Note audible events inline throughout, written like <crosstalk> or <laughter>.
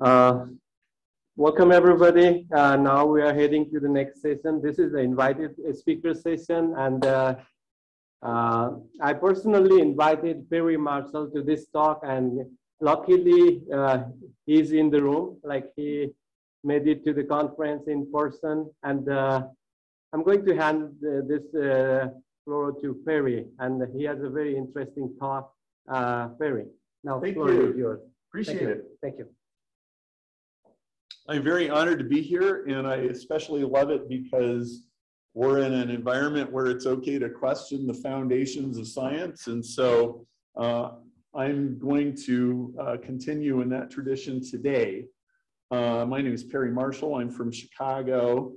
Uh, welcome everybody. Uh, now we are heading to the next session. This is the invited speaker session and uh, uh I personally invited Perry Marshall to this talk and luckily uh, he's in the room, like he made it to the conference in person and uh, I'm going to hand this floor to Perry and he has a very interesting talk. Perry, now Thank floor you. is yours. Appreciate Thank it. Thank you. I'm very honored to be here, and I especially love it because we're in an environment where it's okay to question the foundations of science. And so uh, I'm going to uh, continue in that tradition today. Uh, my name is Perry Marshall. I'm from Chicago.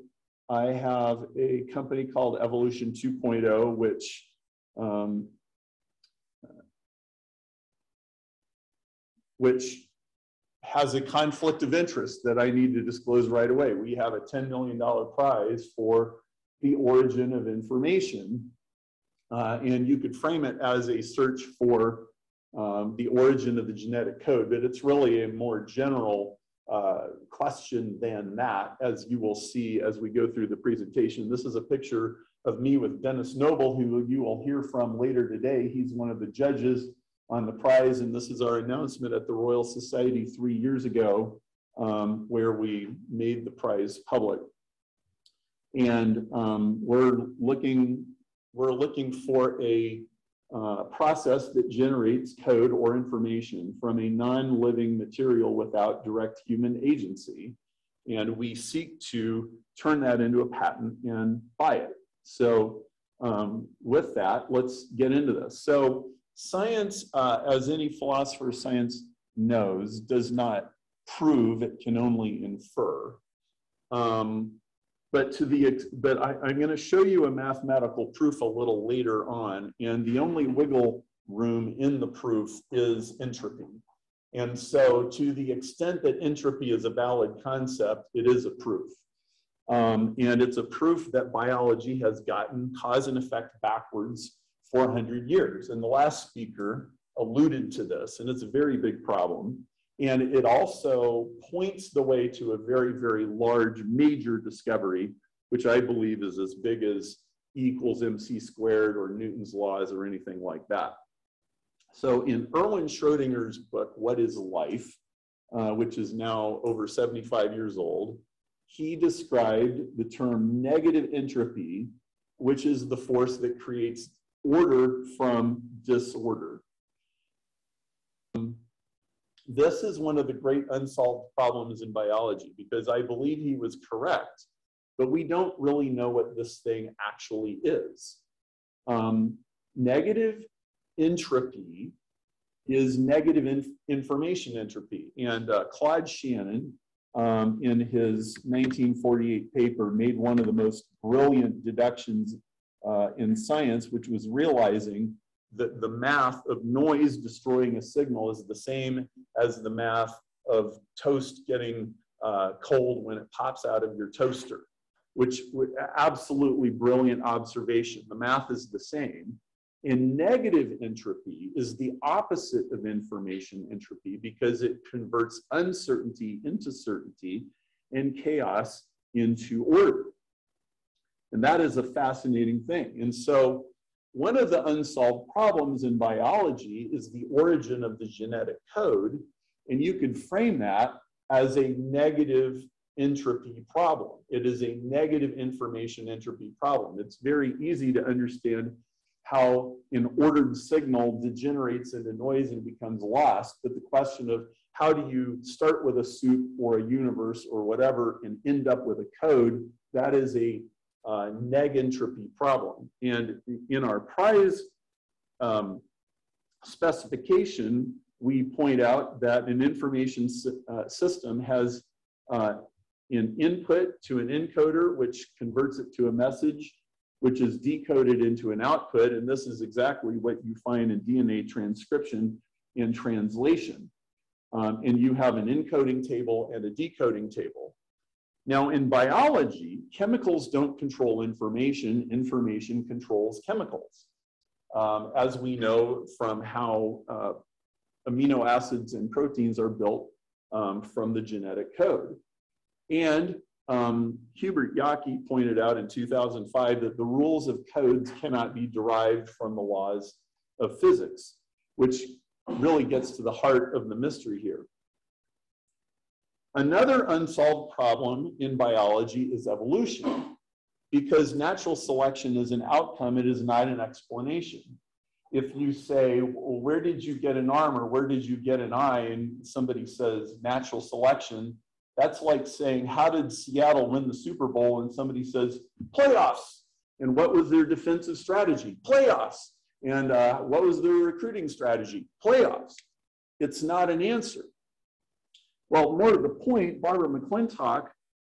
I have a company called Evolution 2.0, which um, which has a conflict of interest that I need to disclose right away. We have a $10 million prize for the origin of information. Uh, and you could frame it as a search for um, the origin of the genetic code, but it's really a more general uh, question than that, as you will see as we go through the presentation. This is a picture of me with Denis Noble, who you will hear from later today. He's one of the judges on the prize. And this is our announcement at the Royal Society three years ago, um, where we made the prize public. And um, we're looking we're looking for a uh, process that generates code or information from a non-living material without direct human agency. And we seek to turn that into a patent and buy it. So um, with that, let's get into this. So Science, uh, as any philosopher of science knows, does not prove, it can only infer. Um, but to the but I, I'm going to show you a mathematical proof a little later on, and the only wiggle room in the proof is entropy. And so, to the extent that entropy is a valid concept, it is a proof. Um, and it's a proof that biology has gotten cause and effect backwards 400 years. And the last speaker alluded to this, and it's a very big problem. And it also points the way to a very, very large major discovery, which I believe is as big as E equals mc squared or Newton's laws or anything like that. So in Erwin Schrodinger's book, What is Life, uh, which is now over 75 years old, he described the term negative entropy, which is the force that creates order from disorder. This is one of the great unsolved problems in biology because I believe he was correct, but we don't really know what this thing actually is. Um, negative entropy is negative inf information entropy. And uh, Claude Shannon, um, in his 1948 paper, made one of the most brilliant deductions uh, in science, which was realizing that the math of noise destroying a signal is the same as the math of toast getting uh, cold when it pops out of your toaster, which absolutely brilliant observation. The math is the same. And negative entropy is the opposite of information entropy because it converts uncertainty into certainty and chaos into order. And that is a fascinating thing. And so one of the unsolved problems in biology is the origin of the genetic code. And you could frame that as a negative entropy problem. It is a negative information entropy problem. It's very easy to understand how an ordered signal degenerates into noise and becomes lost. But the question of how do you start with a soup or a universe or whatever and end up with a code, that is a uh, neg entropy problem. And in our prize um, specification, we point out that an information uh, system has uh, an input to an encoder, which converts it to a message, which is decoded into an output. And this is exactly what you find in DNA transcription and translation. Um, and you have an encoding table and a decoding table. Now, in biology, chemicals don't control information, information controls chemicals. Um, as we know from how uh, amino acids and proteins are built um, from the genetic code. And um, Hubert Yockey pointed out in 2005 that the rules of codes cannot be derived from the laws of physics, which really gets to the heart of the mystery here. Another unsolved problem in biology is evolution, because natural selection is an outcome, it is not an explanation. If you say, well, where did you get an arm or where did you get an eye? And somebody says natural selection, that's like saying, how did Seattle win the Super Bowl? And somebody says, playoffs. And what was their defensive strategy? Playoffs. And uh, what was their recruiting strategy? Playoffs. It's not an answer. Well, more to the point, Barbara McClintock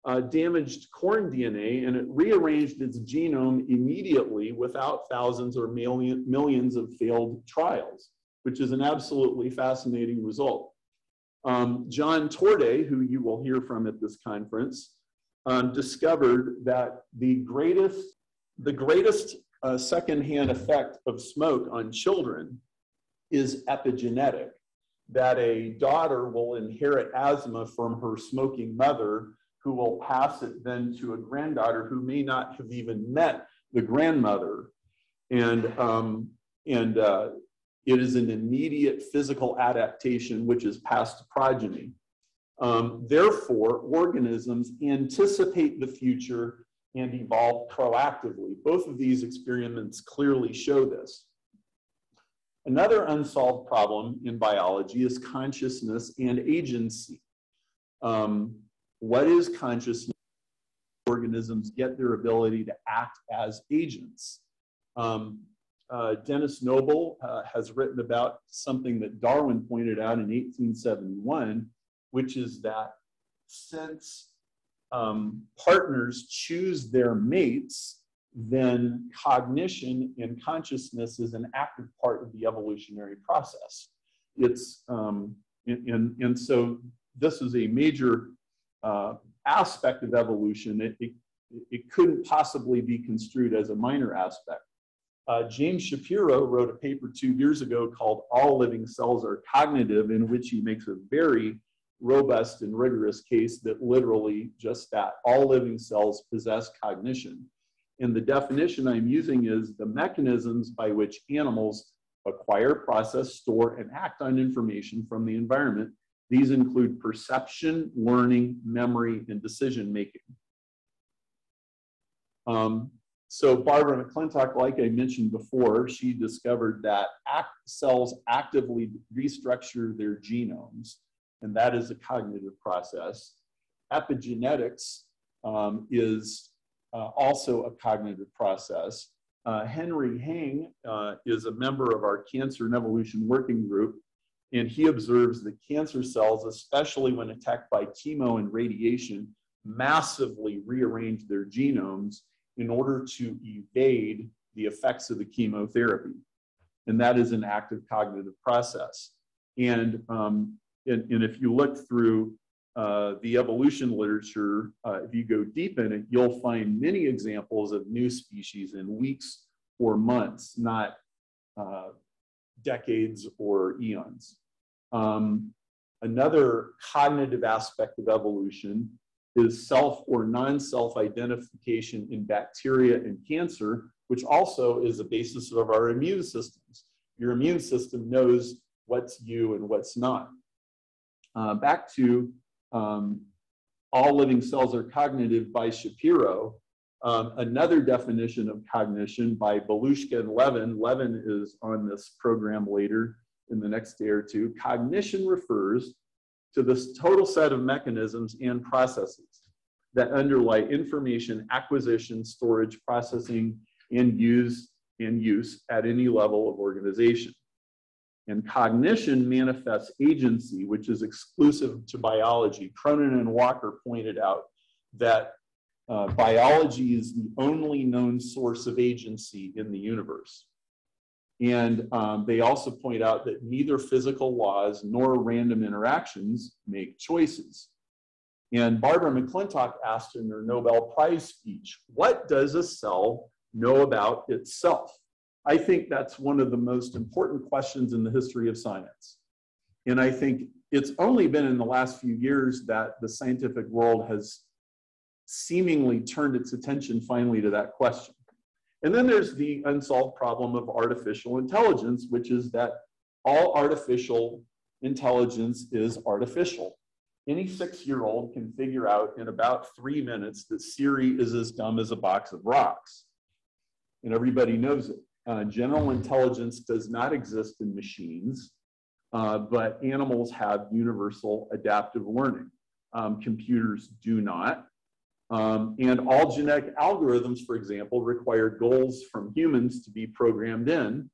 uh, damaged corn DNA and it rearranged its genome immediately without thousands or million, millions of failed trials, which is an absolutely fascinating result. Um, John Torday, who you will hear from at this conference, um, discovered that the greatest, the greatest uh, secondhand effect of smoke on children is epigenetic, that a daughter will inherit asthma from her smoking mother, who will pass it then to a granddaughter who may not have even met the grandmother. And, um, and uh, it is an immediate physical adaptation which is passed to progeny. Um, therefore, organisms anticipate the future and evolve proactively. Both of these experiments clearly show this. Another unsolved problem in biology is consciousness and agency. Um, what is consciousness? Organisms get their ability to act as agents. Um, uh, Denis Noble uh, has written about something that Darwin pointed out in 1871, which is that since um, partners choose their mates, then cognition and consciousness is an active part of the evolutionary process. It's um, and, and so this is a major uh, aspect of evolution. It, it, it couldn't possibly be construed as a minor aspect. Uh, James Shapiro wrote a paper two years ago called All Living Cells Are Cognitive, in which he makes a very robust and rigorous case that literally just that all living cells possess cognition. And the definition I'm using is the mechanisms by which animals acquire, process, store, and act on information from the environment. These include perception, learning, memory, and decision making. Um, so Barbara McClintock, like I mentioned before, she discovered that act cells actively restructure their genomes, and that is a cognitive process. Epigenetics um, is uh, also a cognitive process. Uh, Henry Heng uh, is a member of our Cancer and Evolution Working Group, and he observes that cancer cells, especially when attacked by chemo and radiation, massively rearrange their genomes in order to evade the effects of the chemotherapy. And that is an active cognitive process. And, um, and, and, if you look through uh, the evolution literature, uh, if you go deep in it, you'll find many examples of new species in weeks or months, not uh, decades or eons. Um, another cognitive aspect of evolution is self or non-self identification in bacteria and cancer, which also is a basis of our immune systems. Your immune system knows what's you and what's not. Uh, back to um, all living cells are cognitive by Shapiro. Um, another definition of cognition by Baluška and Levin. Levin is on this program later in the next day or two. Cognition refers to this total set of mechanisms and processes that underlie information acquisition, storage, processing, and use and use at any level of organization. And cognition manifests agency, which is exclusive to biology. Cronin and Walker pointed out that uh, biology is the only known source of agency in the universe. And um, they also point out that neither physical laws nor random interactions make choices. And Barbara McClintock asked in her Nobel Prize speech, what does a cell know about itself? I think that's one of the most important questions in the history of science. And I think it's only been in the last few years that the scientific world has seemingly turned its attention finally to that question. And then there's the unsolved problem of artificial intelligence, which is that all artificial intelligence is artificial. Any six-year-old can figure out in about three minutes that Siri is as dumb as a box of rocks. And everybody knows it. Uh, general intelligence does not exist in machines, uh, but animals have universal adaptive learning. Um, computers do not. Um, and all genetic algorithms, for example, require goals from humans to be programmed in.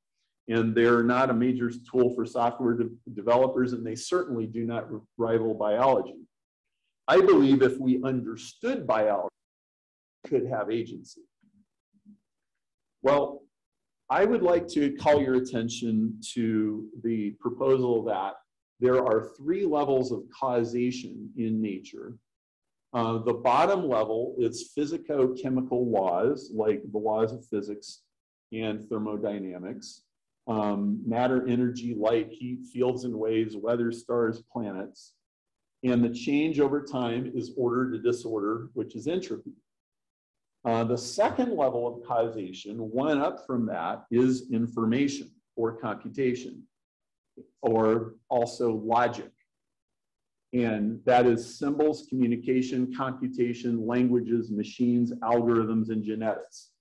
And they're not a major tool for software de developers, and they certainly do not rival biology. I believe if we understood biology, could have agency. Well, I would like to call your attention to the proposal that there are three levels of causation in nature. Uh, the bottom level is physico-chemical laws, like the laws of physics and thermodynamics, um, matter, energy, light, heat, fields and waves, weather, stars, planets. And the change over time is order to disorder, which is entropy. Uh, the second level of causation, one up from that, is information or computation, or also logic. And that is symbols, communication, computation, languages, machines, algorithms, and genetics.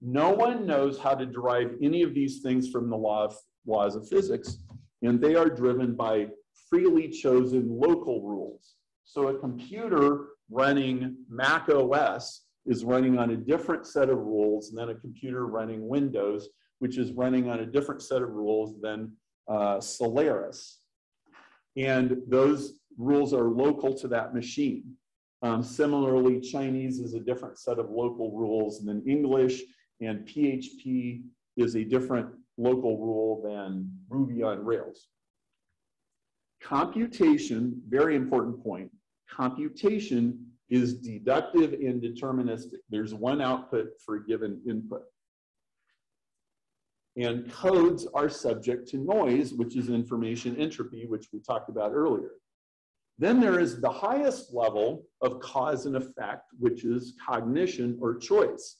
No one knows how to derive any of these things from the law of, laws of physics, and they are driven by freely chosen local rules. So a computer running Mac OS is running on a different set of rules than a computer running Windows, which is running on a different set of rules than uh, Solaris. And those rules are local to that machine. Um, similarly, Chinese is a different set of local rules than English, and PHP is a different local rule than Ruby on Rails. Computation, very important point, computation is deductive and deterministic. There's one output for a given input. And codes are subject to noise, which is information entropy, which we talked about earlier. Then there is the highest level of cause and effect, which is cognition or choice,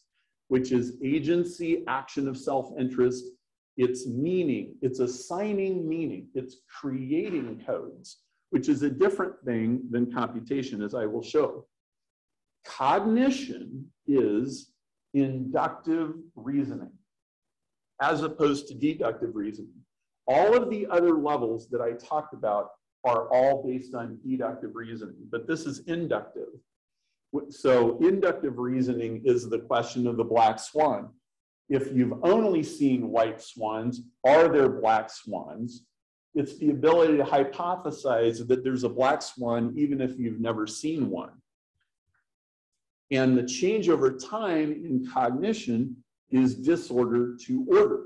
which is agency, action of self-interest, it's meaning, it's assigning meaning, it's creating codes, which is a different thing than computation, as I will show. Cognition is inductive reasoning as opposed to deductive reasoning. All of the other levels that I talked about are all based on deductive reasoning, but this is inductive. So inductive reasoning is the question of the black swan. If you've only seen white swans, are there black swans? It's the ability to hypothesize that there's a black swan even if you've never seen one. And the change over time in cognition is disorder to order,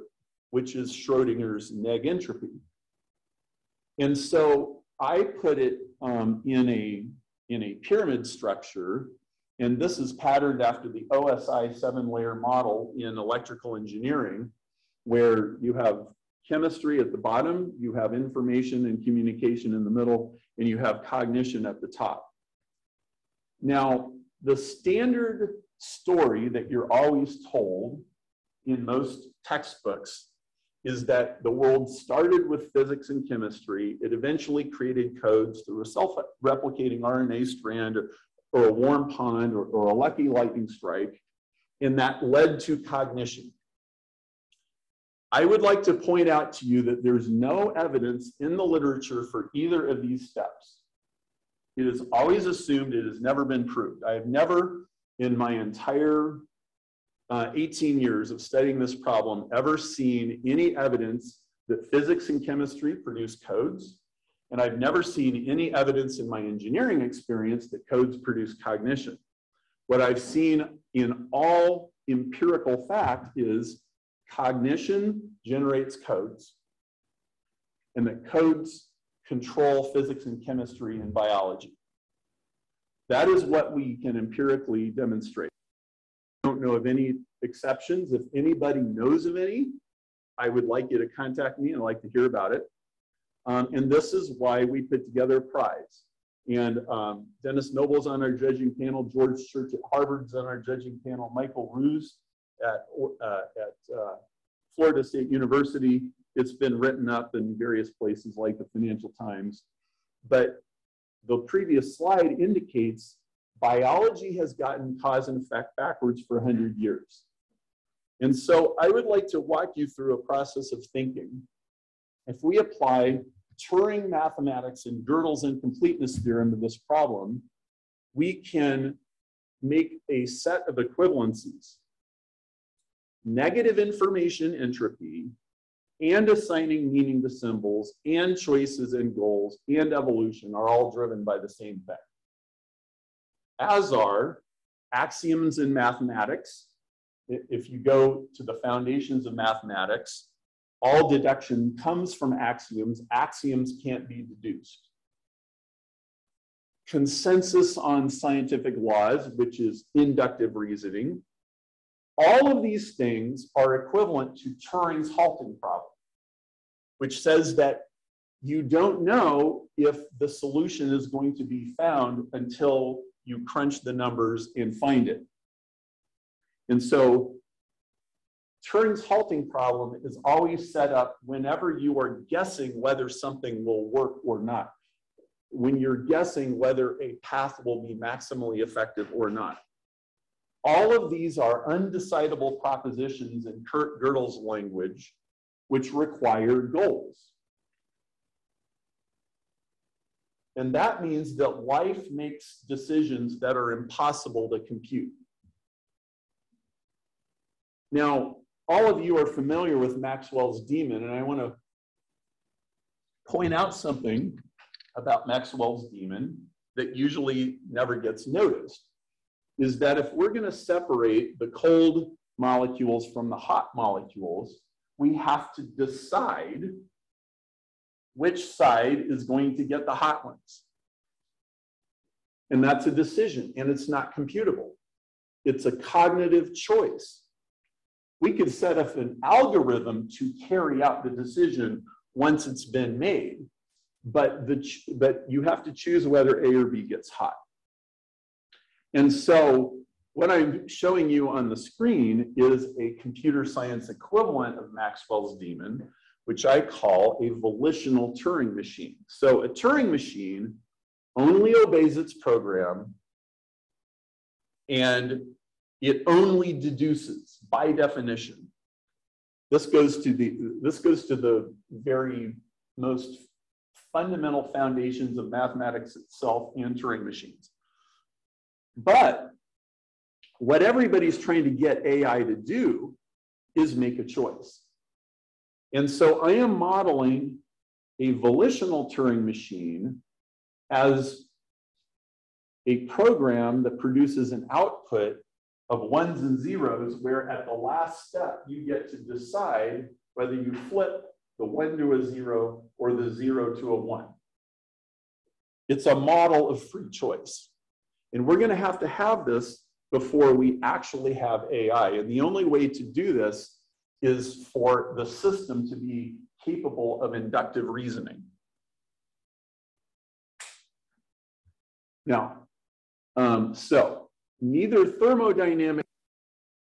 which is Schrodinger's neg entropy. And so I put it um, in, a, in a pyramid structure, and this is patterned after the OSI seven layer model in electrical engineering, where you have chemistry at the bottom, you have information and communication in the middle, and you have cognition at the top. Now, the standard story that you're always told in most textbooks is that the world started with physics and chemistry. It eventually created codes through a self-replicating RNA strand or, or, a warm pond or, or a lucky lightning strike, and that led to cognition. I would like to point out to you that there's no evidence in the literature for either of these steps. It is always assumed, it has never been proved. I have never, in my entire uh, 18 years of studying this problem, ever seen any evidence that physics and chemistry produce codes. And I've never seen any evidence in my engineering experience that codes produce cognition. What I've seen in all empirical fact is cognition generates codes and that codes control physics and chemistry and biology. That is what we can empirically demonstrate. I don't know of any exceptions. If anybody knows of any, I would like you to contact me and I'd like to hear about it. Um, and this is why we put together a prize. And um, Denis Noble's on our judging panel, George Church at Harvard's on our judging panel, Michael Ruse at, uh, at uh, Florida State University. It's been written up in various places like the Financial Times. But the previous slide indicates biology has gotten cause and effect backwards for 100 years. And so I would like to walk you through a process of thinking. If we apply Turing mathematics and Gödel's incompleteness theorem to this problem, we can make a set of equivalencies. Negative information entropy and assigning meaning to symbols and choices and goals and evolution are all driven by the same thing. As are axioms in mathematics. If you go to the foundations of mathematics, all deduction comes from axioms. Axioms can't be deduced. Consensus on scientific laws, which is inductive reasoning. All of these things are equivalent to Turing's halting problem, which says that you don't know if the solution is going to be found until you crunch the numbers and find it. And so Turing's halting problem is always set up whenever you are guessing whether something will work or not. When you're guessing whether a path will be maximally effective or not. All of these are undecidable propositions in Kurt Gödel's language, which require goals. And that means that life makes decisions that are impossible to compute. Now, all of you are familiar with Maxwell's demon, and I want to point out something about Maxwell's demon that usually never gets noticed is that if we're going to separate the cold molecules from the hot molecules, we have to decide which side is going to get the hot ones. And that's a decision, and it's not computable. It's a cognitive choice we could set up an algorithm to carry out the decision once it's been made, but, the, but you have to choose whether A or B gets hot. And so what I'm showing you on the screen is a computer science equivalent of Maxwell's demon, which I call a volitional Turing machine. So a Turing machine only obeys its program and it only deduces by definition. This goes to the this goes to the very most fundamental foundations of mathematics itself and Turing machines. But what everybody's trying to get AI to do is make a choice. And so I am modeling a volitional Turing machine as a program that produces an output of ones and zeros, where at the last step, you get to decide whether you flip the one to a zero or the zero to a one. It's a model of free choice. And we're going to have to have this before we actually have AI. And the only way to do this is for the system to be capable of inductive reasoning. Now, um, so neither thermodynamic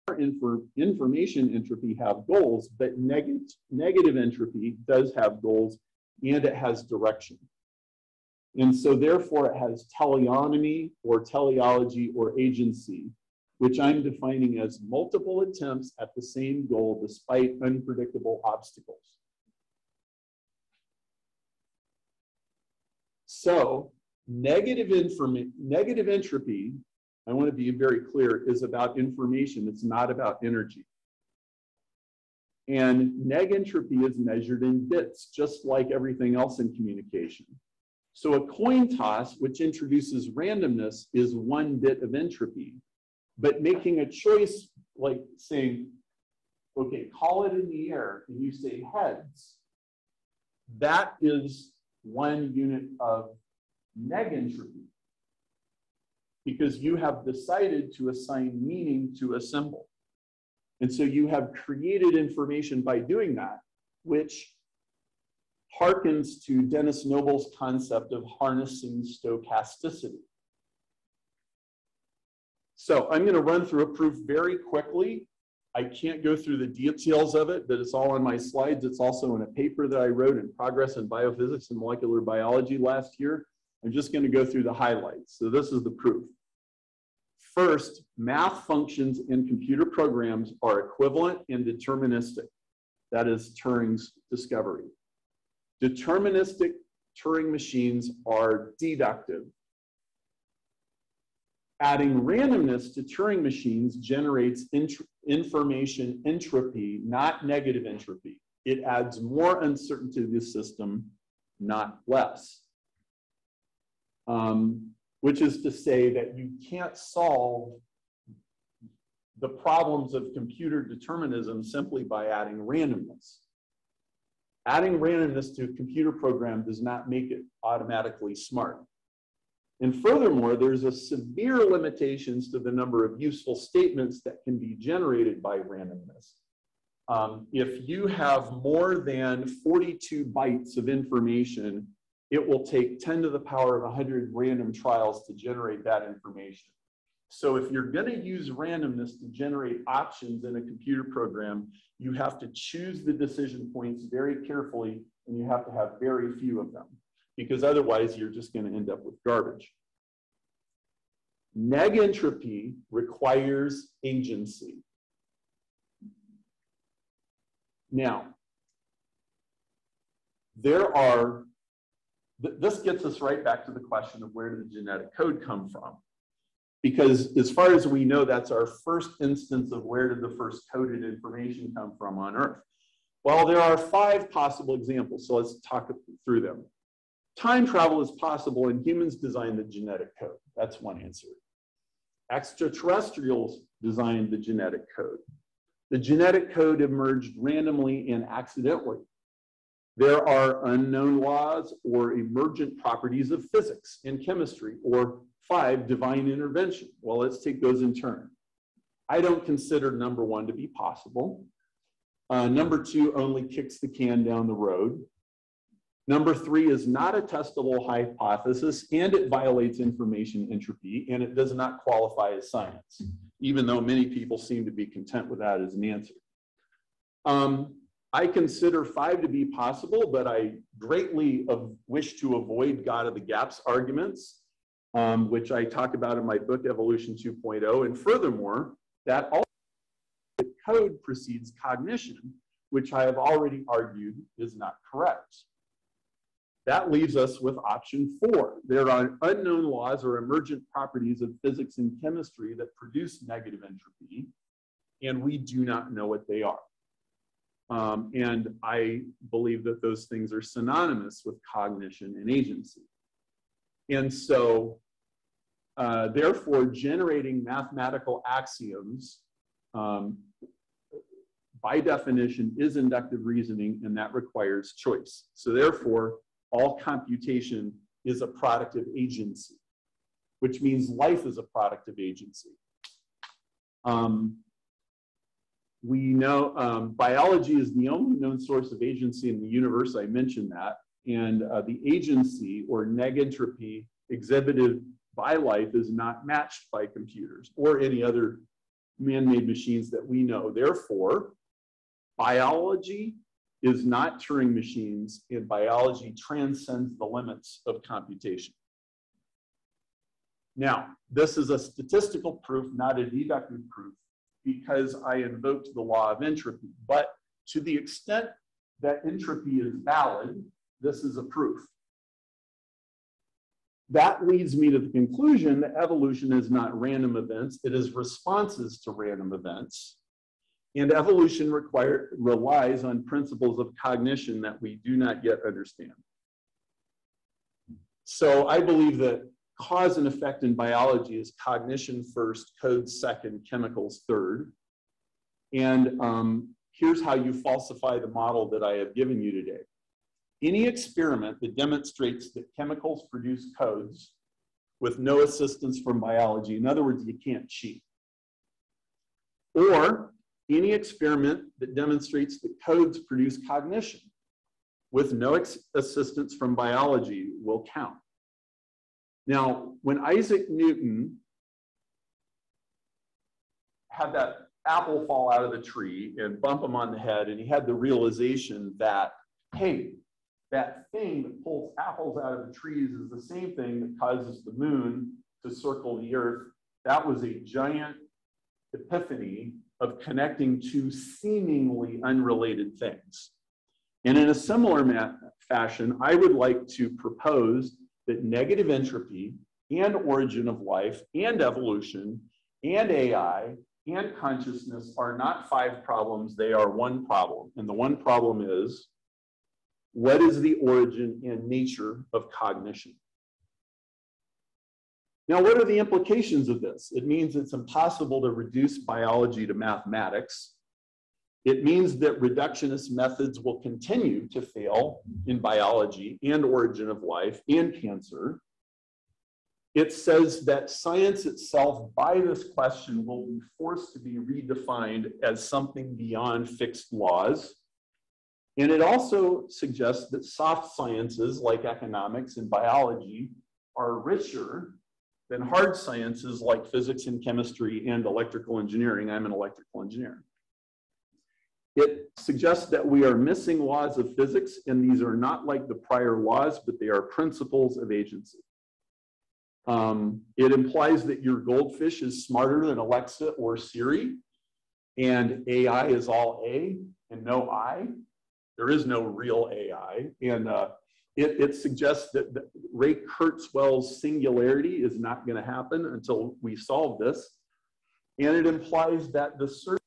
or information entropy have goals, but neg negative entropy does have goals and it has direction. And so therefore it has teleonomy or teleology or agency, which I'm defining as multiple attempts at the same goal despite unpredictable obstacles. So negative, negative entropy I want to be very clear, is about information. It's not about energy. And neg entropy is measured in bits, just like everything else in communication. So a coin toss, which introduces randomness, is one bit of entropy. But making a choice, like saying, okay, call it in the air, and you say heads, that is one unit of neg entropy because you have decided to assign meaning to a symbol. And so you have created information by doing that, which harkens to Denis Noble's concept of harnessing stochasticity. So I'm going to run through a proof very quickly. I can't go through the details of it, but it's all on my slides. It's also in a paper that I wrote in Progress in Biophysics and Molecular Biology last year. I'm just going to go through the highlights. So this is the proof. First, math functions in computer programs are equivalent and deterministic. That is Turing's discovery. Deterministic Turing machines are deductive. Adding randomness to Turing machines generates information entropy, not negative entropy. It adds more uncertainty to the system, not less. Um, which is to say that you can't solve the problems of computer determinism simply by adding randomness. Adding randomness to a computer program does not make it automatically smart. And furthermore, there's a severe limitations to the number of useful statements that can be generated by randomness. Um, if you have more than 42 bytes of information it will take 10 to the power of 100 random trials to generate that information. So if you're going to use randomness to generate options in a computer program, you have to choose the decision points very carefully and you have to have very few of them because otherwise you're just going to end up with garbage. Negentropy requires agency. Now, there are th this gets us right back to the question of where did the genetic code come from? Because as far as we know, that's our first instance of where did the first coded information come from on Earth. Well, there are five possible examples, so let's talk through them. Time travel is possible and humans designed the genetic code. That's one answer. Extraterrestrials designed the genetic code. The genetic code emerged randomly and accidentally. There are unknown laws or emergent properties of physics and chemistry, or five, divine intervention. Well, let's take those in turn. I don't consider number one to be possible. Uh, number two only kicks the can down the road. Number three is not a testable hypothesis and it violates information entropy and it does not qualify as science, even though many people seem to be content with that as an answer. Um, I consider five to be possible, but I greatly wish to avoid God of the gaps arguments, um, which I talk about in my book, Evolution 2.0. And furthermore, that the code precedes cognition, which I have already argued is not correct. That leaves us with option four. There are unknown laws or emergent properties of physics and chemistry that produce negative entropy, and we do not know what they are. Um, and I believe that those things are synonymous with cognition and agency. And so, uh, therefore, generating mathematical axioms um, by definition is inductive reasoning and that requires choice. So therefore, all computation is a product of agency, which means life is a product of agency. Um, we know um, biology is the only known source of agency in the universe. I mentioned that. And uh, the agency or negentropy exhibited by life is not matched by computers or any other man-made machines that we know. Therefore, biology is not Turing machines and biology transcends the limits of computation. Now, this is a statistical proof, not a deductive proof because I invoked the law of entropy. But to the extent that entropy is valid, this is a proof. That leads me to the conclusion that evolution is not random events, it is responses to random events. And evolution require, relies on principles of cognition that we do not yet understand. So I believe that cause and effect in biology is cognition first, code second, chemicals third. And um, here's how you falsify the model that I have given you today. Any experiment that demonstrates that chemicals produce codes with no assistance from biology, in other words, you can't cheat. Or any experiment that demonstrates that codes produce cognition. with no assistance from biology will count. Now, when Isaac Newton had that apple fall out of the tree and bump him on the head, and he had the realization that, hey, that thing that pulls apples out of the trees is the same thing that causes the moon to circle the earth. That was a giant epiphany of connecting two seemingly unrelated things. And in a similar fashion, I would like to propose that negative entropy and origin of life and evolution and AI and consciousness are not five problems, they are one problem. And the one problem is what is the origin and nature of cognition? Now, what are the implications of this? It means it's impossible to reduce biology to mathematics. It means that reductionist methods will continue to fail in biology and origin of life and cancer. It says that science itself, by this question, will be forced to be redefined as something beyond fixed laws. And it also suggests that soft sciences like economics and biology are richer than hard sciences like physics and chemistry and electrical engineering. I'm an electrical engineer. It suggests that we are missing laws of physics, and these are not like the prior laws, but they are principles of agency. Um, it implies that your goldfish is smarter than Alexa or Siri, and AI is all A and no I. There is no real AI. And uh, it, it, suggests that, that Ray Kurzweil's singularity is not going to happen until we solve this. And it implies that the search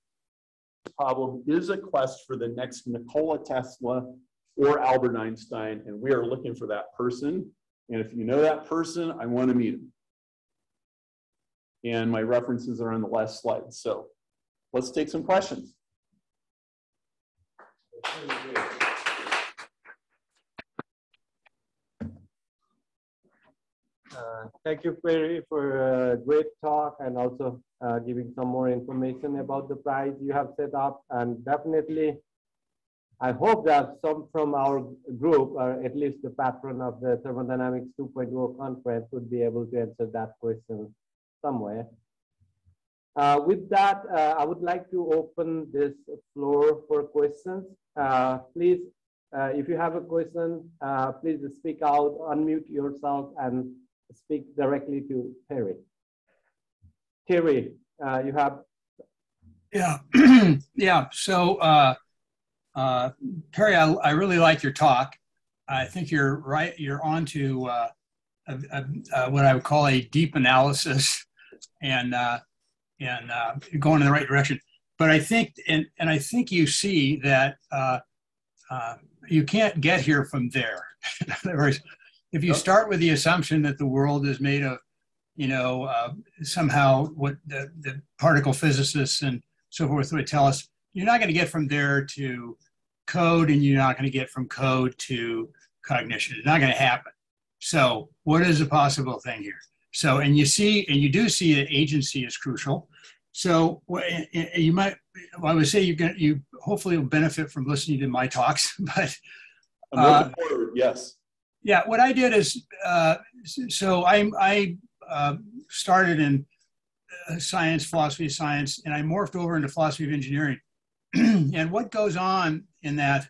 problem is a quest for the next Nikola Tesla or Albert Einstein, and we are looking for that person. And if you know that person, I want to meet him. And my references are on the last slide. So let's take some questions. Uh, thank you, Perry, for a great talk and also uh, giving some more information about the prize you have set up. And definitely, I hope that some from our group, or at least the patron of the Thermodynamics 2.0 conference, would be able to answer that question somewhere. Uh, with that, uh, I would like to open this floor for questions. Uh, please, uh, if you have a question, uh, please speak out, unmute yourself, and speak directly to Terry. Terry, uh, you have. Yeah, <clears throat> yeah. So, uh Perry, I, I really like your talk. I think you're right. You're on to a, a, a, what I would call a deep analysis <laughs> and and uh, going in the right direction. But I think, and, and I think you see that uh, uh, you can't get here from there. <laughs> in other words, if you start with the assumption that the world is made of, you know, uh, somehow what the, the particle physicists and so forth would tell us, you're not going to get from there to code, and you're not going to get from code to cognition. It's not going to happen. So, what is a possible thing here? So, and you see, and you do see that agency is crucial. So you might, well, I would say you can, you hopefully will benefit from listening to my talks, <laughs> but uh, yes. Yeah, what I did is, uh, so I, I uh, started in uh, science, philosophy of science, and I morphed over into philosophy of engineering. <clears throat> and what goes on in that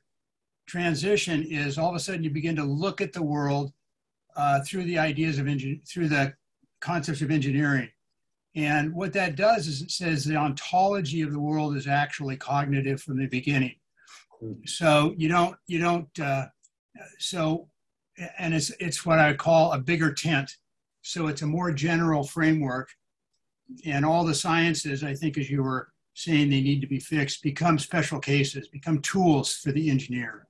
transition is all of a sudden you begin to look at the world uh, through the ideas of engine, through the concepts of engineering. And what that does is it says the ontology of the world is actually cognitive from the beginning. So you don't, you don't, uh, so, and it's, it's what I call a bigger tent. So it's a more general framework. And all the sciences, I think, as you were saying, they need to be fixed, become special cases, become tools for the engineer.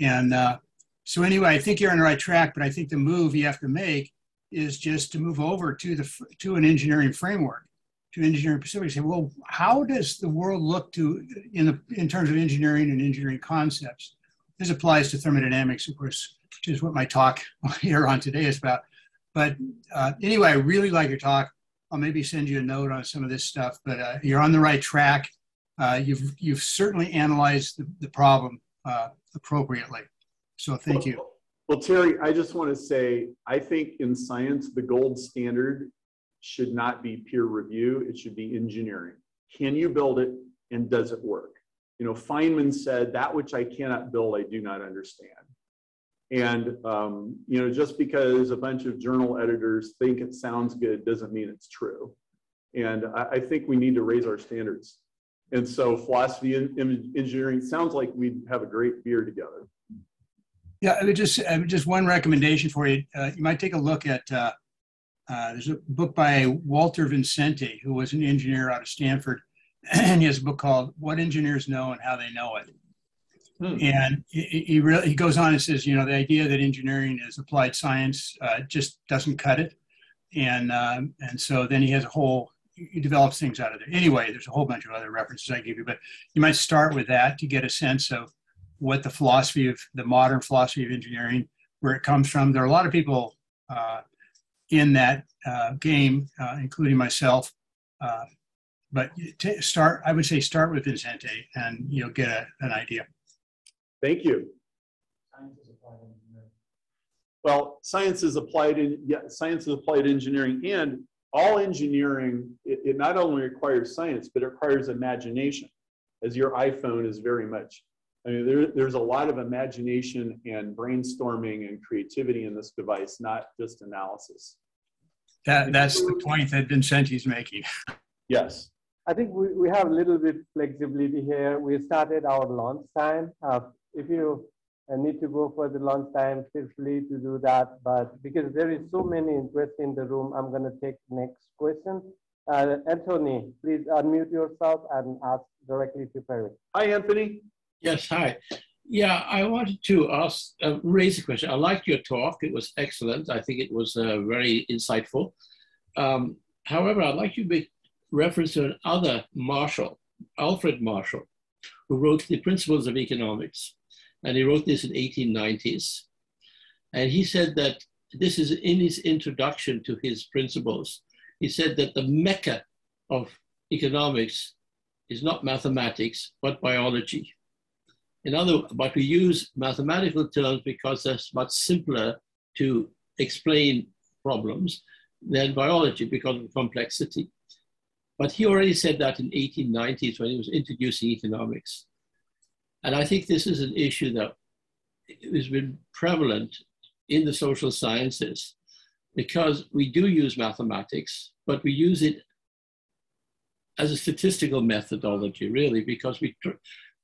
And uh, so, anyway, I think you're on the right track, but I think the move you have to make is just to move over to the to an engineering framework, to engineering Pacific. Say, well, how does the world look to in the in terms of engineering and engineering concepts? This applies to thermodynamics, of course, which is what my talk <laughs> here on today is about. But uh, anyway, I really like your talk. I'll maybe send you a note on some of this stuff, but uh, you're on the right track. Uh, you've you've certainly analyzed the, the problem uh, appropriately. So thank you. Well, Terry, I just want to say, I think in science, the gold standard should not be peer review. It should be engineering. Can you build it and does it work? You know, Feynman said, that which I cannot build, I do not understand. And, um, you know, just because a bunch of journal editors think it sounds good doesn't mean it's true. And I, I think we need to raise our standards. And so philosophy and engineering sounds like we'd have a great beer together. Yeah, I just I just one recommendation for you. Uh, you might take a look at uh, uh, there's a book by Walter Vincenti, who was an engineer out of Stanford, <clears throat> and he has a book called "What Engineers Know and How They Know It." Hmm. And he, he really he goes on and says, you know, the idea that engineering is applied science uh, just doesn't cut it, and um, and so then he has a whole he develops things out of there. Anyway, there's a whole bunch of other references I give you, but you might start with that to get a sense of what the philosophy of the modern philosophy of engineering, where it comes from. There are a lot of people uh, in that uh, game, uh, including myself. Uh, but start, I would say, start with Vincenti, and you'll get a, an idea. Thank you. Well, science is applied in yeah, science is applied engineering, and all engineering it, it not only requires science, but it requires imagination, as your iPhone is very much. I mean, there, there's a lot of imagination and brainstorming and creativity in this device, not just analysis. That, that's the point that Vincenti's making. Yes. I think we, we have a little bit flexibility here. We started our launch time. Uh, if you uh, need to go for the lunch time, feel free to do that. But because there is so many interest in the room, I'm going to take next question. Uh, Anthony, please unmute yourself and ask directly to Perry. Hi, Anthony. Yes, hi. Yeah, I wanted to ask, uh, raise a question. I liked your talk. It was excellent. I think it was uh, very insightful. Um, however, I'd like you to make reference to another Marshall, Alfred Marshall, who wrote The Principles of Economics. And he wrote this in 1890s. And he said that this is in his introduction to his principles. He said that the mecca of economics is not mathematics, but biology. In other words, but we use mathematical terms because that's much simpler to explain problems than biology because of complexity. But he already said that in 1890s when he was introducing economics. And I think this is an issue that has been prevalent in the social sciences because we do use mathematics, but we use it as a statistical methodology, really, because we,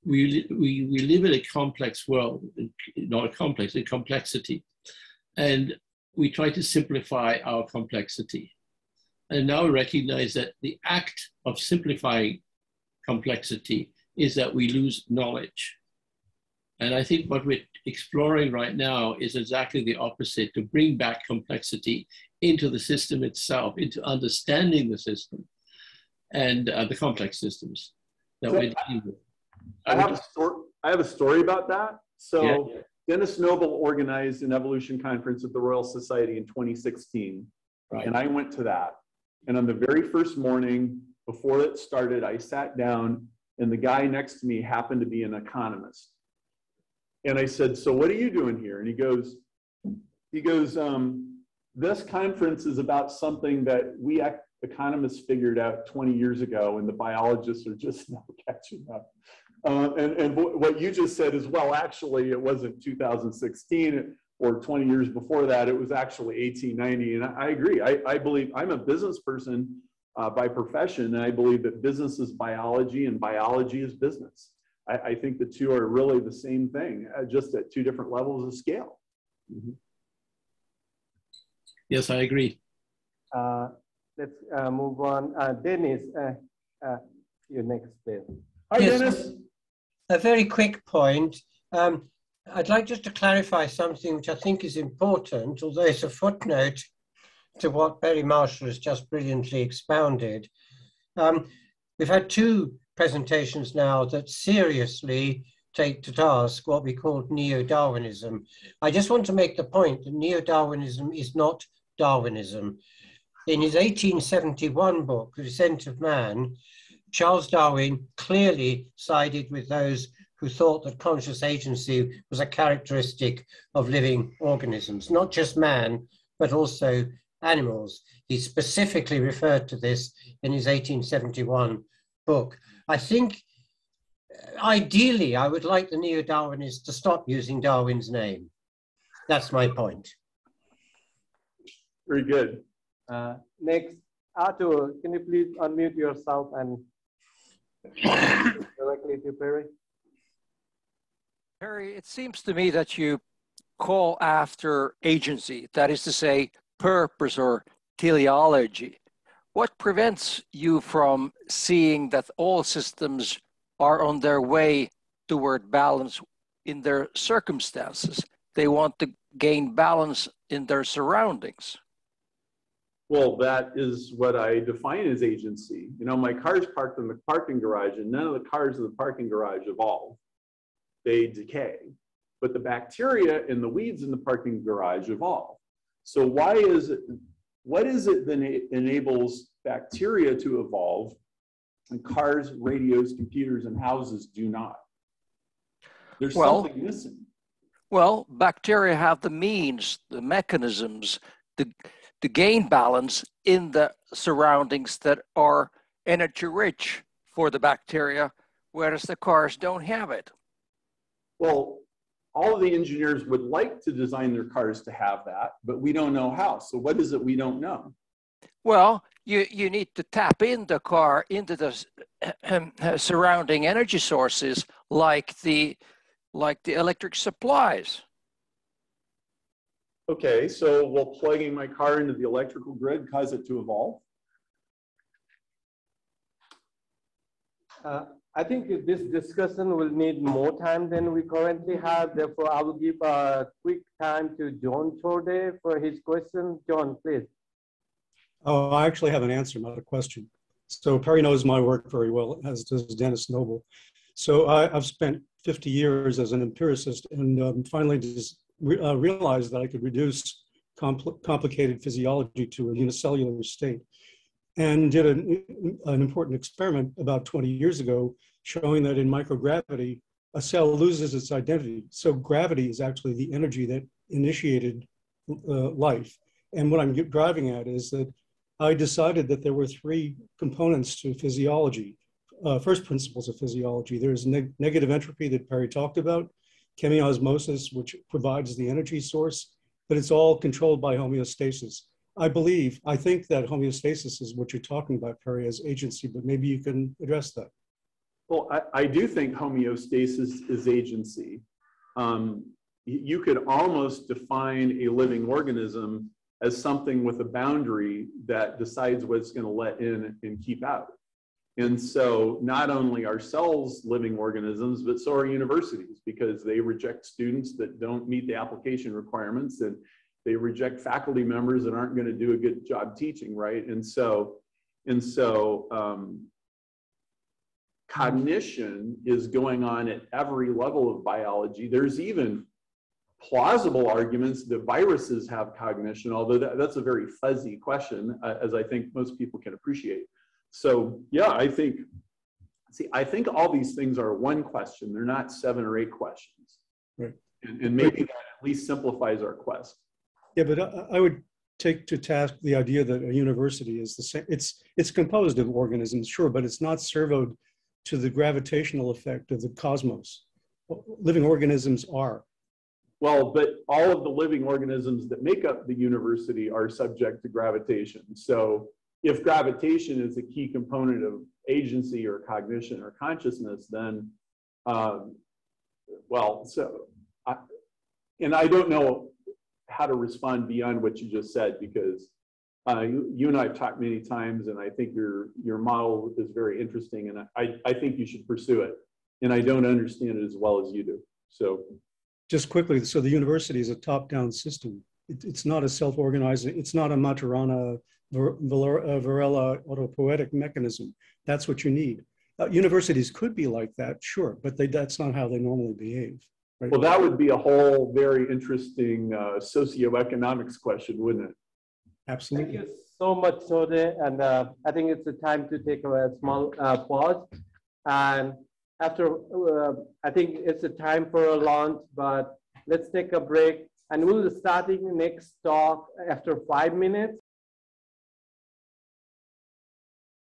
we, we, we live in a complex world, not a complex, a complexity. And we try to simplify our complexity. And now recognize that the act of simplifying complexity is that we lose knowledge. And I think what we're exploring right now is exactly the opposite to bring back complexity into the system itself, into understanding the system and uh, the complex systems that so we're dealing with. I have, a story, I have a story about that. So yeah. Denis Noble organized an evolution conference at the Royal Society in 2016. Right. And I went to that. And on the very first morning before it started, I sat down and the guy next to me happened to be an economist. And I said, so what are you doing here? And he goes, he goes, um, this conference is about something that we economists figured out 20 years ago and the biologists are just <laughs> now catching up. Uh, and, and what you just said is, well, actually, it wasn't 2016 or 20 years before that. It was actually 1890. And I, I agree. I, I, believe I'm a business person uh, by profession, and I believe that business is biology and biology is business. I, I think the two are really the same thing, uh, just at two different levels of scale. Mm-hmm. Yes, I agree. Uh, let's uh, move on. Uh, Dennis, uh, your next bit. Hi, yes. Dennis a very quick point. Um, I'd like just to clarify something which I think is important, although it's a footnote to what Perry Marshall has just brilliantly expounded. Um, we've had two presentations now that seriously take to task what we call neo-Darwinism. I just want to make the point that neo-Darwinism is not Darwinism. In his 1871 book, The Descent of Man, Charles Darwin clearly sided with those who thought that conscious agency was a characteristic of living organisms, not just man, but also animals. He specifically referred to this in his 1871 book. I think ideally, I would like the neo Darwinists to stop using Darwin's name. That's my point. Very good. Uh, next, Arthur, can you please unmute yourself and <coughs> directly to Perry? Perry, it seems to me that you call after agency, that is to say, purpose or teleology. What prevents you from seeing that all systems are on their way toward balance in their circumstances? They want to gain balance in their surroundings. Well, that is what I define as agency. You know, my car's parked in the parking garage, and none of the cars in the parking garage evolve. They decay. But the bacteria and the weeds in the parking garage evolve. So why is it, what is it that enables bacteria to evolve and cars, radios, computers, and houses do not? There's Well- something missing. Well, bacteria have the means, the mechanisms to, to gain balance in the surroundings that are energy rich for the bacteria, whereas the cars don't have it. Well, all of the engineers would like to design their cars to have that, but we don't know how. So what is it we don't know? Well, you, you need to tap in the car into the s- <clears throat> surrounding energy sources like the like the electric supplies. Okay, so will plugging my car into the electrical grid cause it to evolve? Uh, I think this discussion will need more time than we currently have. Therefore, I will give a quick time to John Torday for his question. John, please. Oh, I actually have an answer, not a question. So Perry knows my work very well, as does Denis Noble. So I, I've spent 50 years as an empiricist and um, finally just re- uh, realized that I could reduce compl- complicated physiology to a unicellular state. And did an, an important experiment about 20 years ago showing that in microgravity, a cell loses its identity. So gravity is actually the energy that initiated uh, life. And what I'm driving at is that I decided that there were three components to physiology, uh, first principles of physiology. There's neg- negative entropy that Perry talked about, chemiosmosis, which provides the energy source, but it's all controlled by homeostasis. I believe, I think that homeostasis is what you're talking about, Perry, as agency, but maybe you can address that. Well, I, I do think homeostasis is agency. Um, you could almost define a living organism as something with a boundary that decides what's going to let in and keep out. And so not only are cells living organisms, but so are universities because they reject students that don't meet the application requirements and they reject faculty members that aren't going to do a good job teaching, right? And so, and so um, cognition is going on at every level of biology. There's even plausible arguments that viruses have cognition, although that, that's a very fuzzy question, uh, as I think most people can appreciate. So yeah, I think, see, I think all these things are one question. They're not seven or eight questions. Right. And, and maybe that at least simplifies our quest. Yeah, but I, I would take to task the idea that a university is the same. It's it's composed of organisms, sure, but it's not servoed to the gravitational effect of the cosmos. Living organisms are. Well, but all of the living organisms that make up the university are subject to gravitation. So if gravitation is a key component of agency or cognition or consciousness, then, um, well, so, I, and I don't know how to respond beyond what you just said because uh, you, you and I have talked many times, and I think your your model is very interesting, and I, I think you should pursue it. And I don't understand it as well as you do. So Just quickly, so the university is a top-down system. It, it's not a self-organizing. It's not a Maturana uh, Varela autopoietic mechanism. That's what you need. Uh, universities could be like that, sure, but they, that's not how they normally behave. Right? Well, that would be a whole very interesting uh, socioeconomics question, wouldn't it? Absolutely. Thank you so much, Torday. And uh, I think it's the time to take a small uh, pause. And after, uh, I think it's a time for a lunch, but let's take a break. And we'll be starting next talk after five minutes.